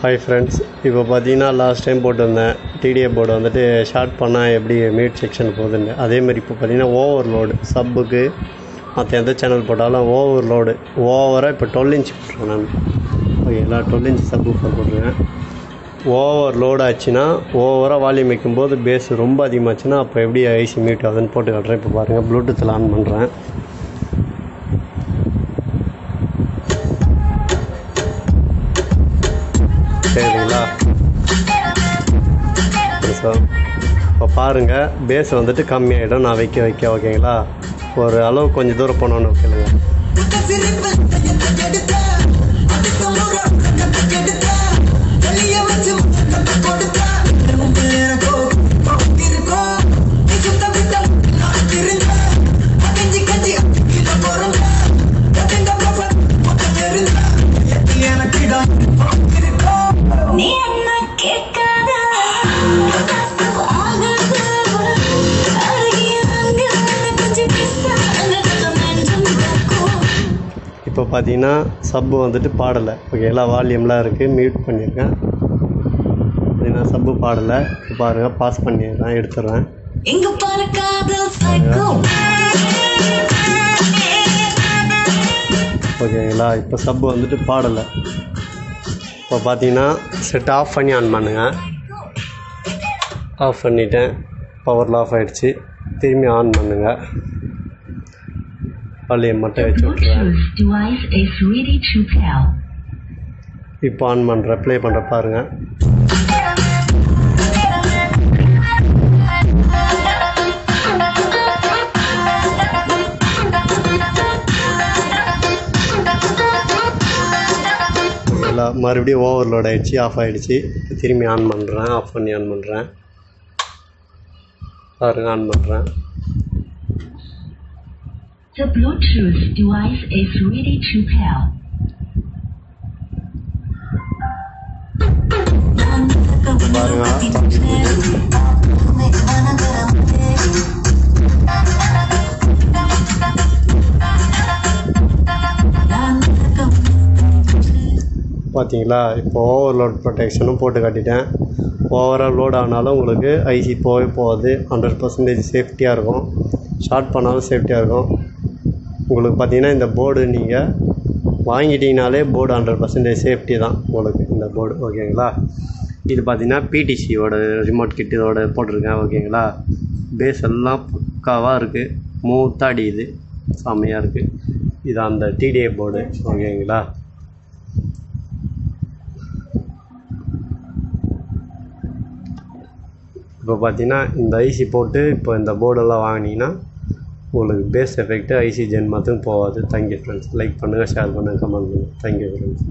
Hi friends இப்போ பார்த்தீங்கன்னா last time போட்டிருந்தேன். டிடிஏ போர்டு வந்துட்டு ஷார்ட் பண்ணால் எப்படி மியூட் செக்ஷன் போகுதுன்னு. அதேமாதிரி இப்போ பார்த்தீங்கன்னா ஓவர்லோடு சப்புக்கு மற்ற எந்த சேனல் போட்டாலும் ஓவர்லோடு ஓவராக இப்போ டுவெல் இன்ச் போட்டிருக்கேன் நான். ஓகேங்களா டுவெல் இன்ச் சப்பு போட்டுருக்கேன். ஓவர் லோட் ஆச்சுன்னா ஓவராக வால்யூம் வைக்கும்போது பேஸ் ரொம்ப அதிகமாச்சுன்னா அப்போ எப்படி ஐசி மியூட் ஆகுதுன்னு போட்டு காட்டுறேன். இப்போ பாருங்கள் ப்ளூடூத்தில் ஆன் பண்ணுறேன் சரிங்களா ஸோ இப்போ பாருங்கள் பேஸ் வந்துட்டு கம்மியாயிடும். நான் வைக்க வைக்க ஓகேங்களா? ஒரு அளவு கொஞ்சம் தூரம் போனோன்னு ஓகேங்களா இப்போ பார்த்தீங்கன்னா சப்பு வந்துட்டு பாடலை. ஓகேங்களா வால்யூம்லாம் இருக்குது மியூட் பண்ணியிருக்கேன். பார்த்தீங்கன்னா சப்பு பாடலை. பாருங்கள் பாஸ் பண்ணிடுறேன் எடுத்துடுறேன். ஓகேங்களா இப்போ சப்பு வந்துட்டு பாடலை. இப்போ பார்த்தீங்கன்னா செட் ஆஃப் பண்ணி ஆன் பண்ணுங்க. ஆஃப் பண்ணிட்டேன். பவரில் ஆஃப் ஆகிடுச்சு திரும்பி ஆன் பண்ணுங்க. வால்யூம் மட்டும் வச்சு விட்ருவேன். இப்போ ஆன் பண்ணுறேன் ப்ளே பண்ணுற பாருங்கள் எல்லாம் மறுபடியும் ஓவர்லோட் ஆகிடுச்சு ஆஃப் ஆகிடுச்சு திரும்பி ஆன் பண்ணுறேன் ஆஃப் பண்ணி ஆன் பண்ணுறேன் பாருங்க ஆன் பண்ணுறேன் The Bluetooth device is ready to pair. பாருங்க பார்த்தீங்களா இப்போ ஓவர்லோட் ப்ரொடெக்ஷனும் போட்டு காட்டிட்டேன். ஓவராக லோட் ஆனாலும் உங்களுக்கு ஐசி போகவே போகாது. ஹண்ட்ரட் பர்சன்டேஜ் சேஃப்டியாக இருக்கும். ஷார்ட் பண்ணாலும் சேஃப்டியாக இருக்கும். உங்களுக்கு பார்த்தீங்கன்னா இந்த போர்டு நீங்கள் வாங்கிட்டீங்கனாலே போர்டு ஹண்ட்ரட் பர்சன்டேஜ் சேஃப்டி தான் உங்களுக்கு இந்த போர்டு ஓகேங்களா? இது பார்த்தீங்கன்னா பிடிசியோட ரிமோட் கிட் இதோட போட்டிருக்கேன் ஓகேங்களா? பேஸ் எல்லாம் பக்காவாக இருக்குது மூத்தாக அடியுது. செம்மையாக இருக்குது இது அந்த டிடிஏ போர்டு ஓகேங்களா? இப்போ பார்த்தீங்கன்னா இந்த ஐசி போட்டு இப்போ இந்த போர்டெல்லாம் வாங்கினீங்கன்னா உங்களுக்கு பேஸ் எஃபெக்ட்டு ஐசிஜன் மாத்திரம் போகாது. தேங்க்யூ ஃப்ரெண்ட்ஸ் லைக் பண்ணுங்கள் ஷேர் பண்ணுங்கள் கமெண்ட் பண்ணுங்கள் தேங்க்யூ ஃப்ரெண்ட்ஸ்